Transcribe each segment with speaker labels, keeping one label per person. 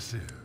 Speaker 1: Impressive.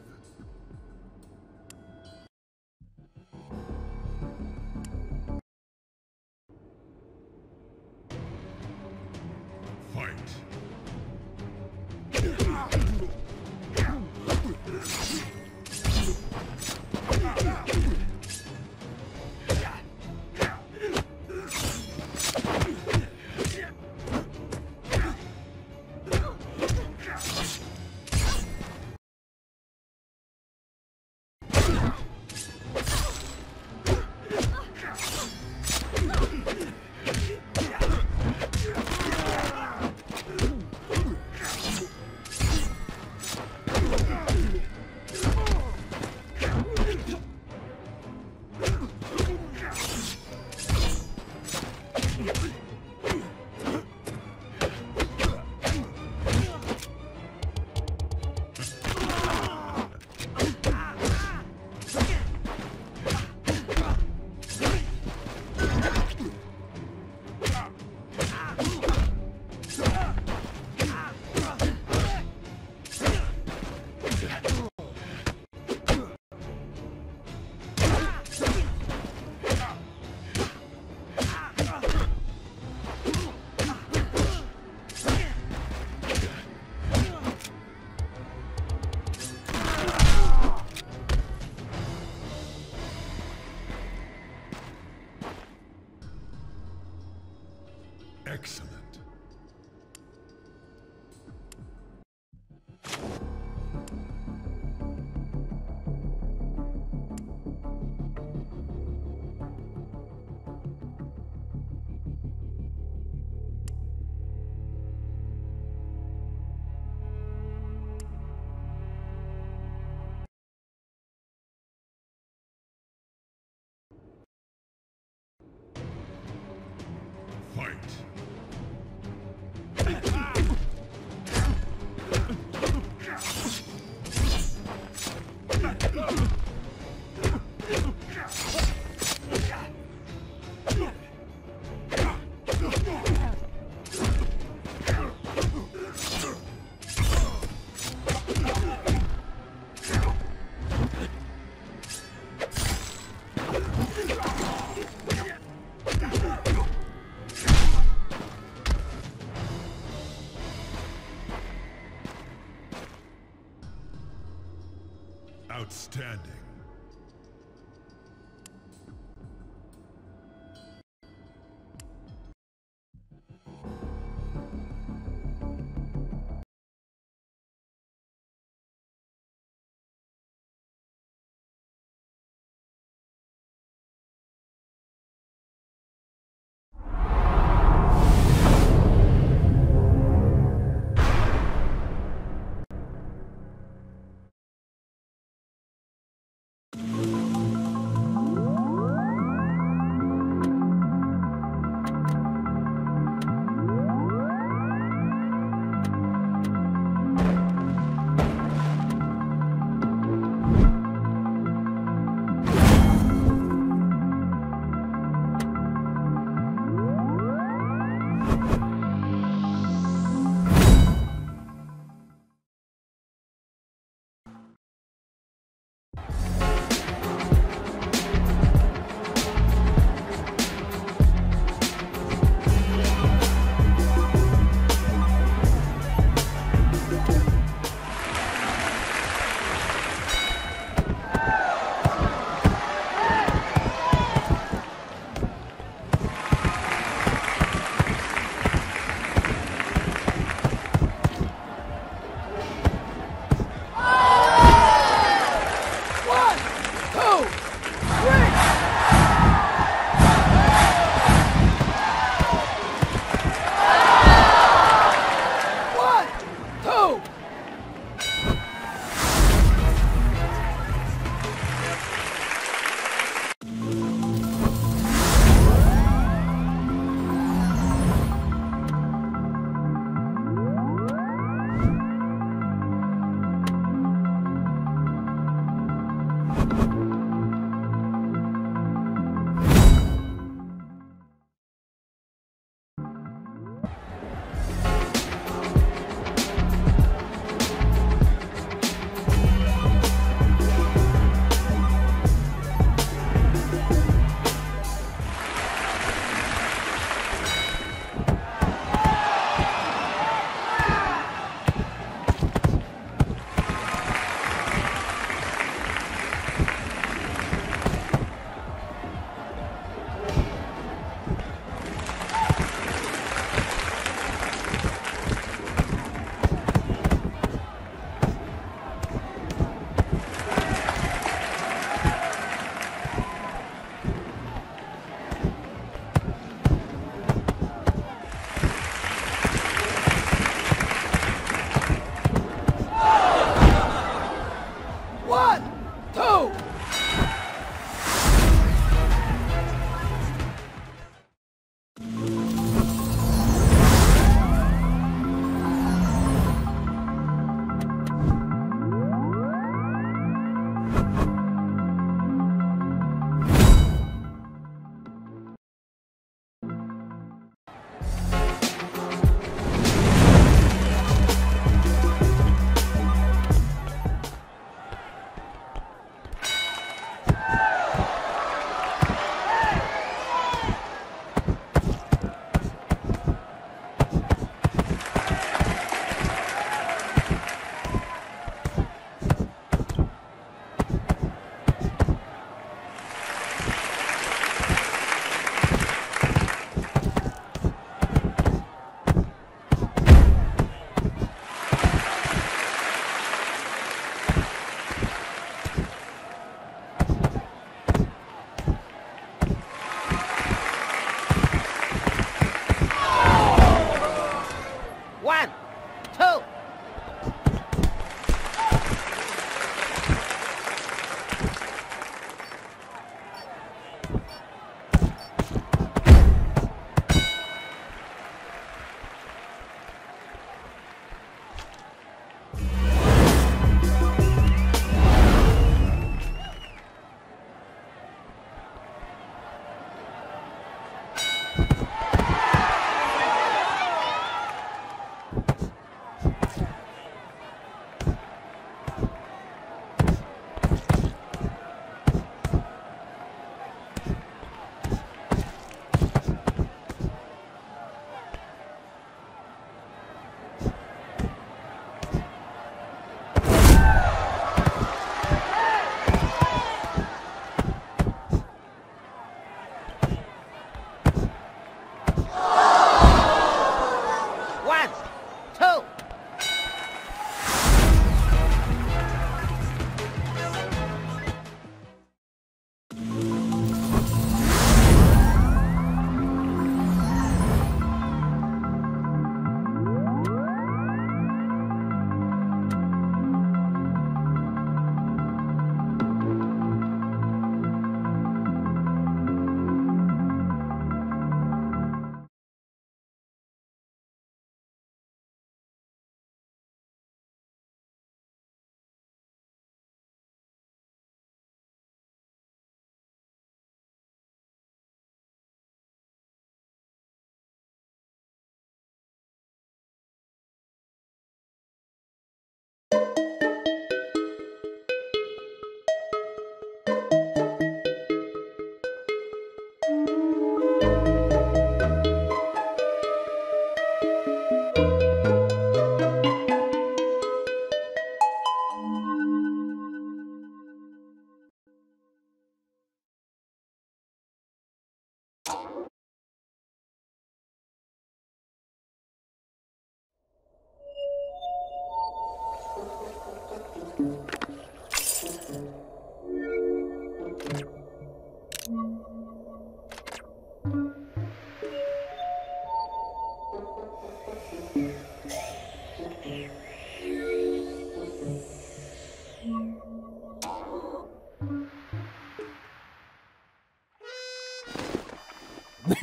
Speaker 1: Outstanding.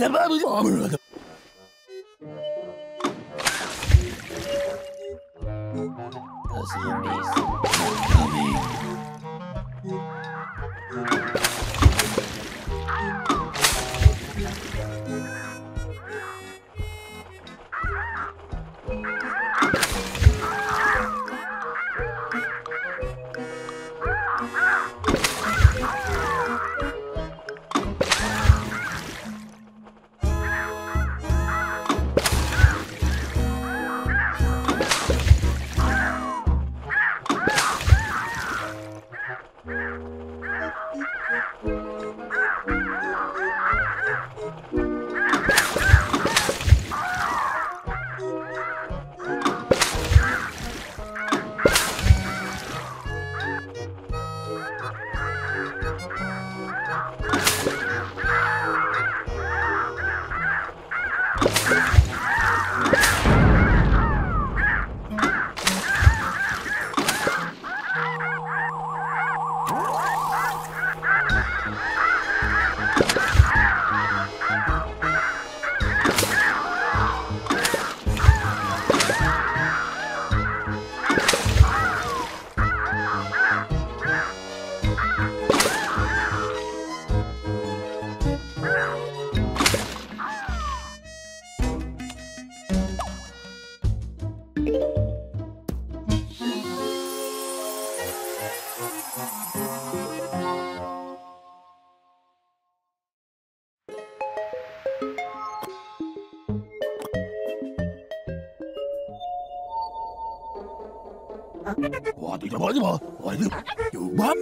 Speaker 2: Yeah. 하지 마. 아니, 요밤.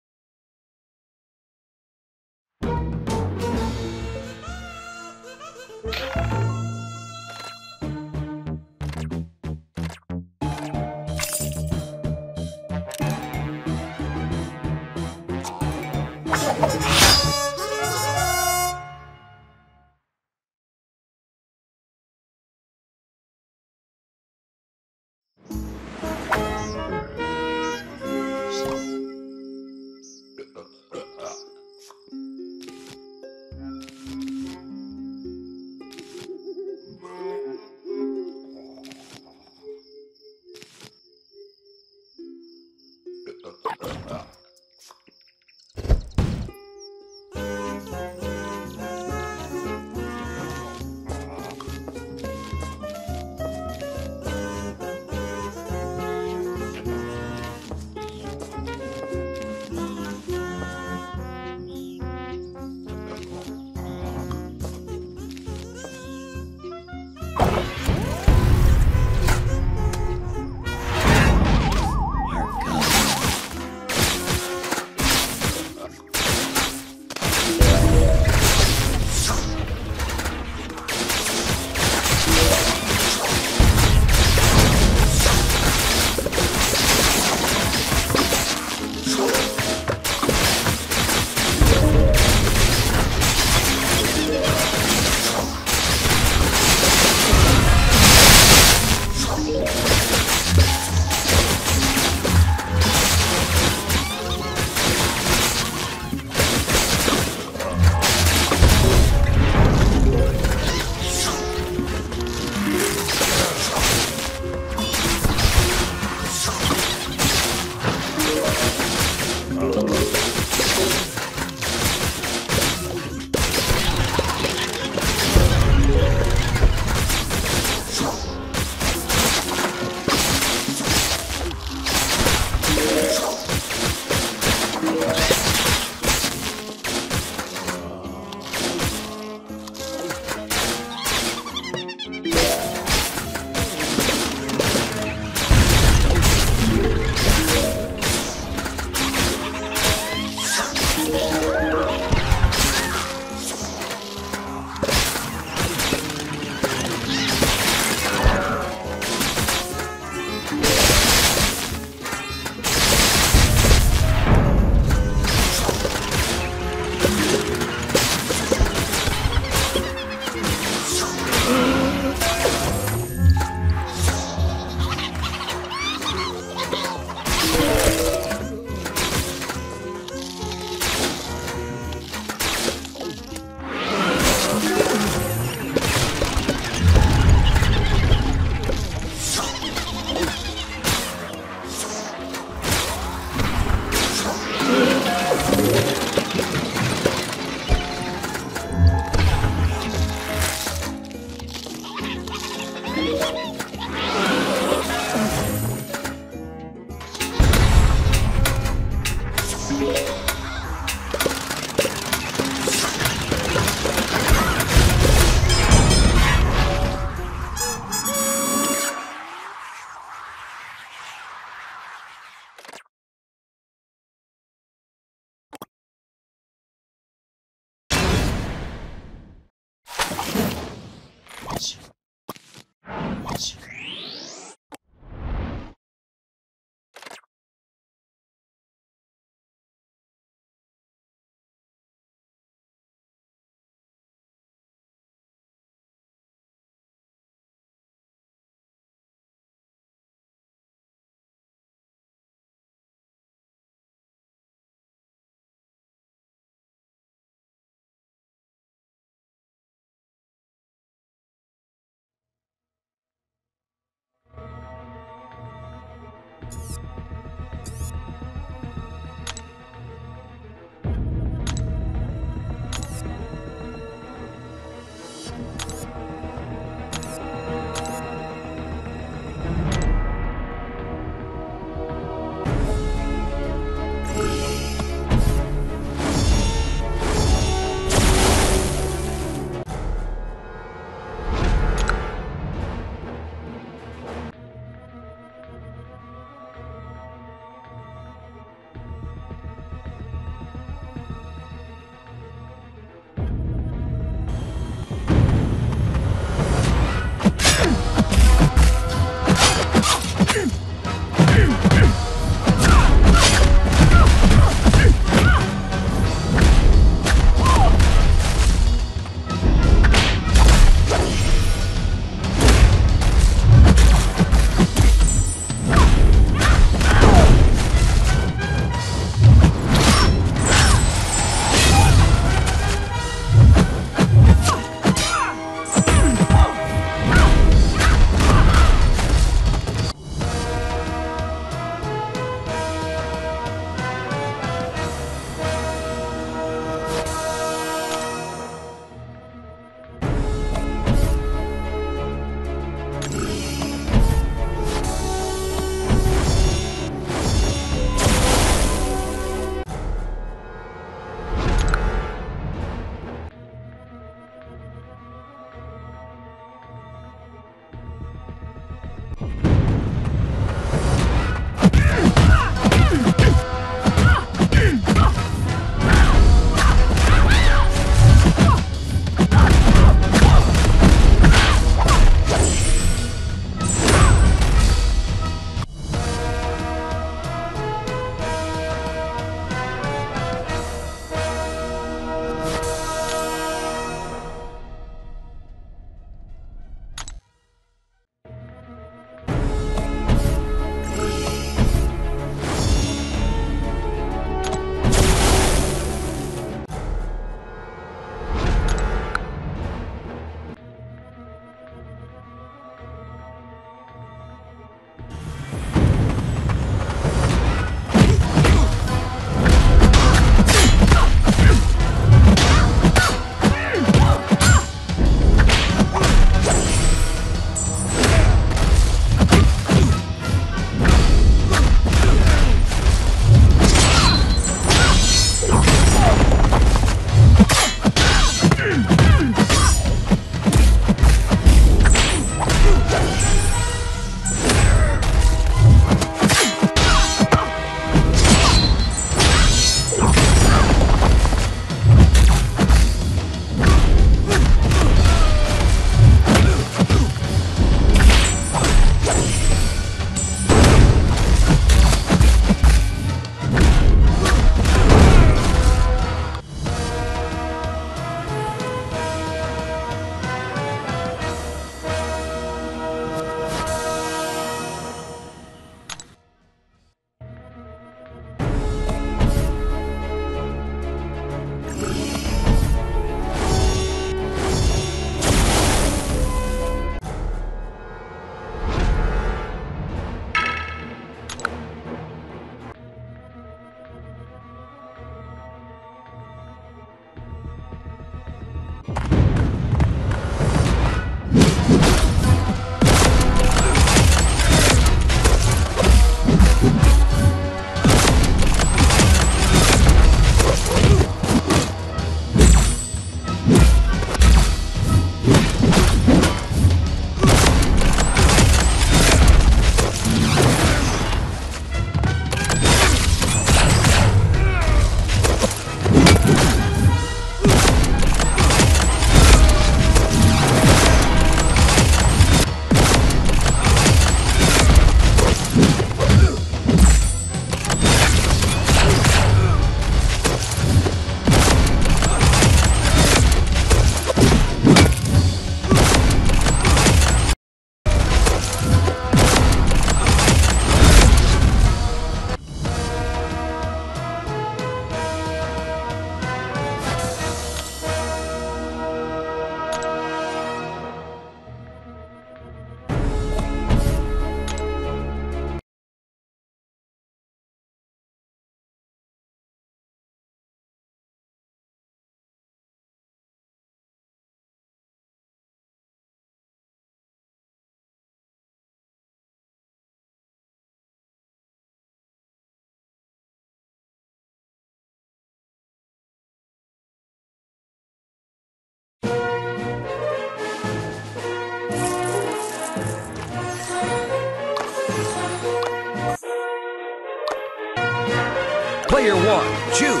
Speaker 3: Headshot.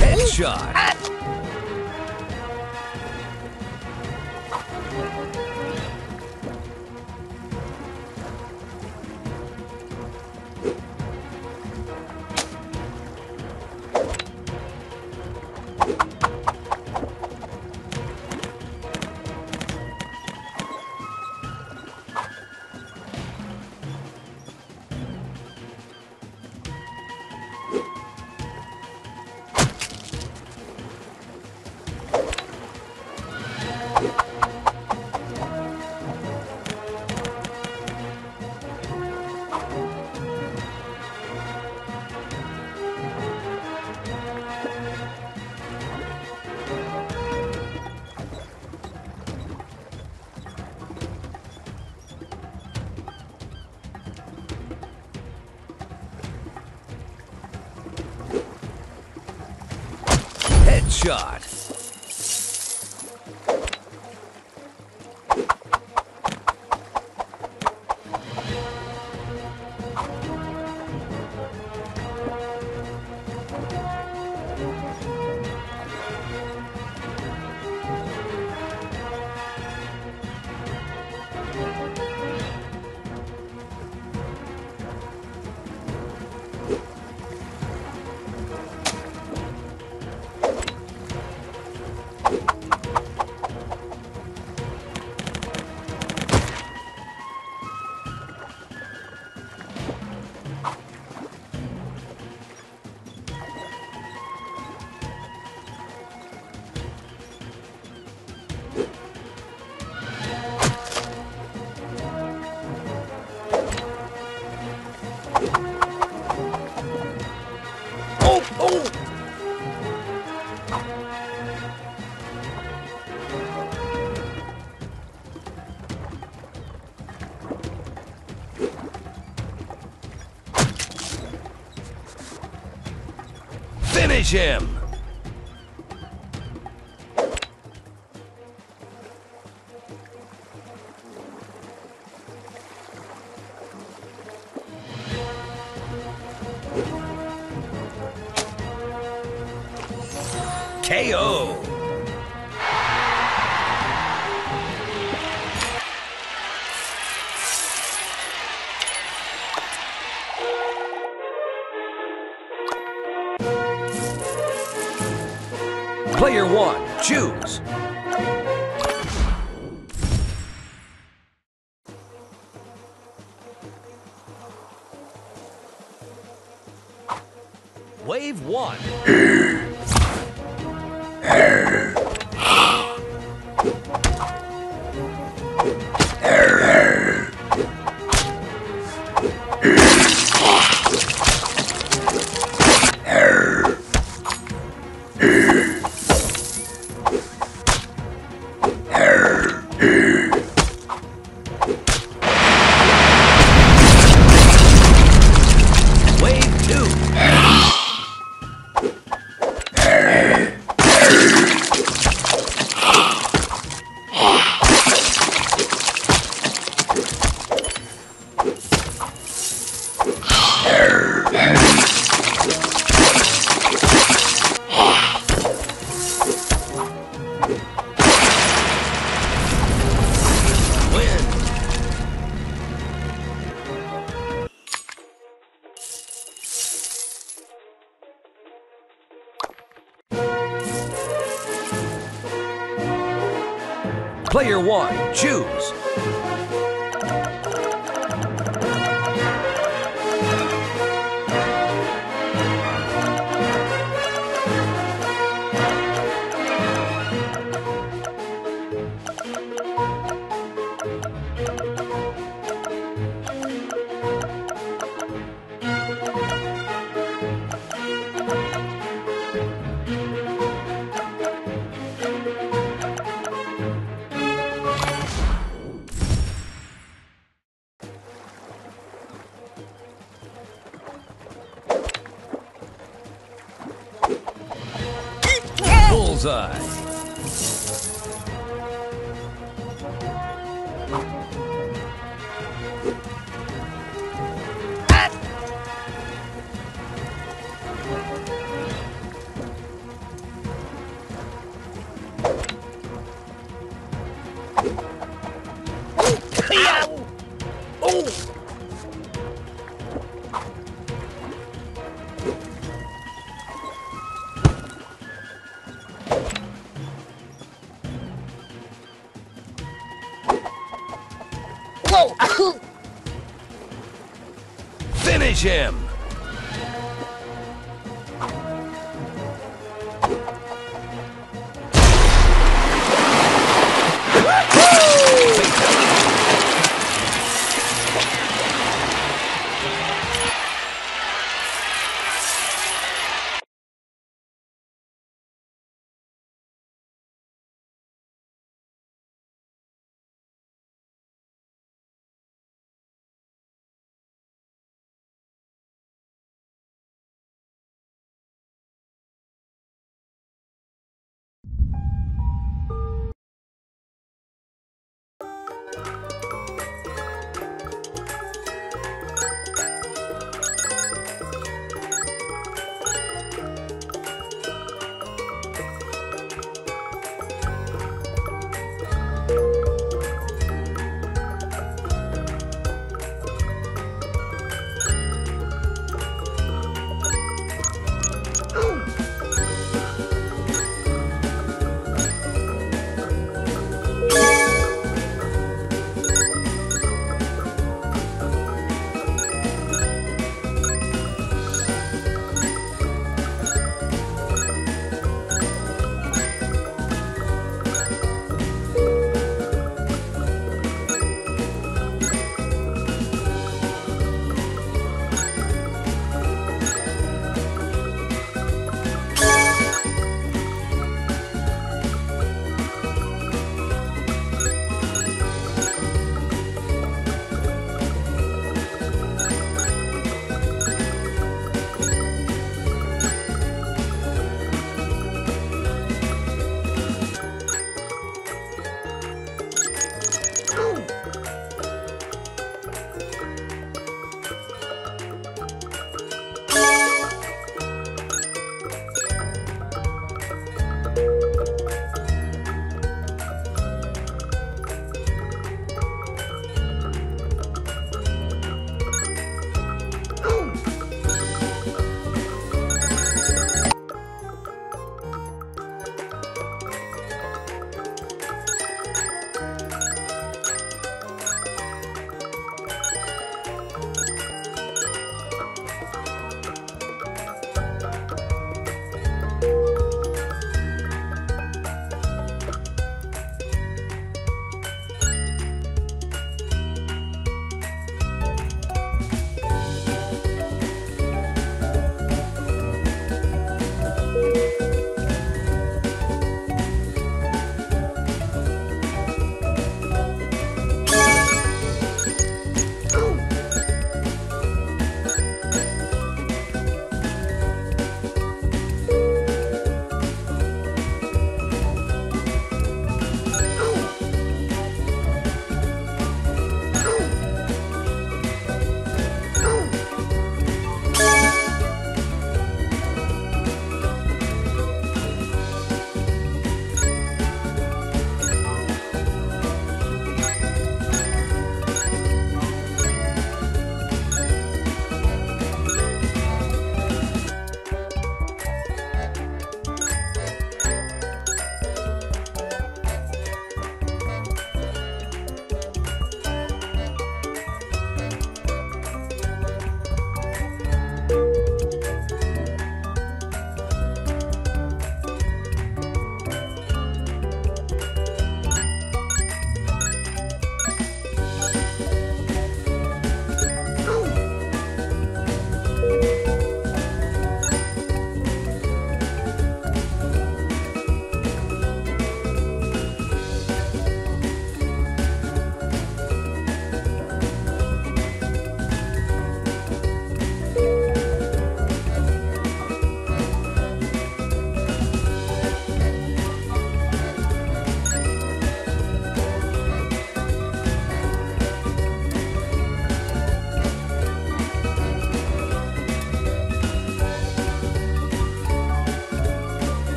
Speaker 3: Headshot. Finish choose.